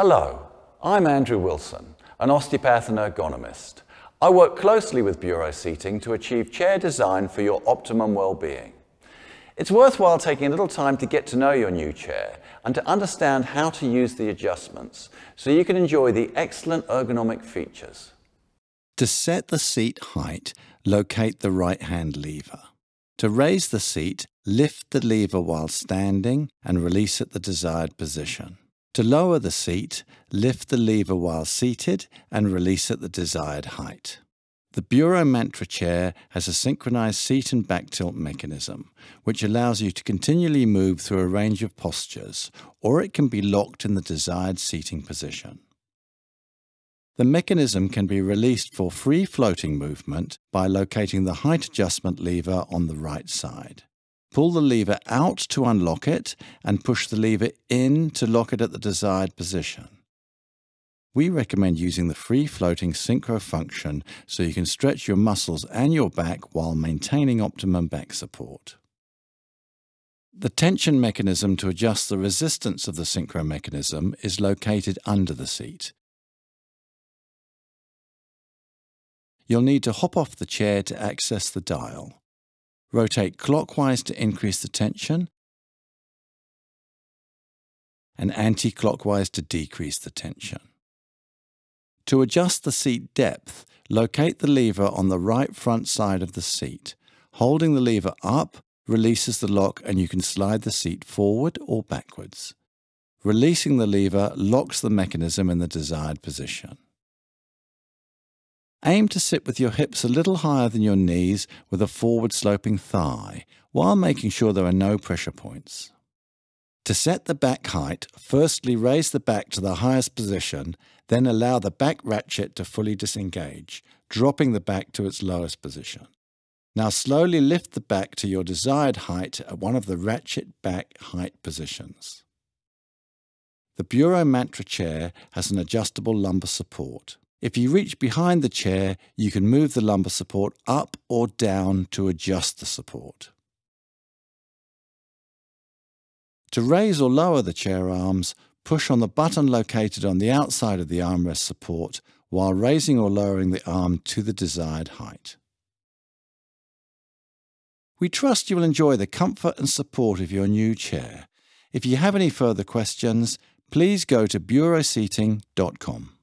Hello, I'm Andrew Wilson, an osteopath and ergonomist. I work closely with Buro Seating to achieve chair design for your optimum well-being. It's worthwhile taking a little time to get to know your new chair and to understand how to use the adjustments so you can enjoy the excellent ergonomic features. To set the seat height, locate the right hand lever. To raise the seat, lift the lever while standing and release at the desired position. To lower the seat, lift the lever while seated and release at the desired height. The Buro Mantra chair has a synchronized seat and back tilt mechanism, which allows you to continually move through a range of postures, or it can be locked in the desired seating position. The mechanism can be released for free floating movement by locating the height adjustment lever on the right side. Pull the lever out to unlock it and push the lever in to lock it at the desired position. We recommend using the free floating synchro function so you can stretch your muscles and your back while maintaining optimum back support. The tension mechanism to adjust the resistance of the synchro mechanism is located under the seat. You'll need to hop off the chair to access the dial. Rotate clockwise to increase the tension and anti-clockwise to decrease the tension. To adjust the seat depth, locate the lever on the right front side of the seat. Holding the lever up releases the lock and you can slide the seat forward or backwards. Releasing the lever locks the mechanism in the desired position. Aim to sit with your hips a little higher than your knees with a forward sloping thigh, while making sure there are no pressure points. To set the back height, firstly raise the back to the highest position, then allow the back ratchet to fully disengage, dropping the back to its lowest position. Now slowly lift the back to your desired height at one of the ratchet back height positions. The Buro Mantra chair has an adjustable lumbar support. If you reach behind the chair, you can move the lumbar support up or down to adjust the support. To raise or lower the chair arms, push on the button located on the outside of the armrest support while raising or lowering the arm to the desired height. We trust you will enjoy the comfort and support of your new chair. If you have any further questions, please go to buroseating.com.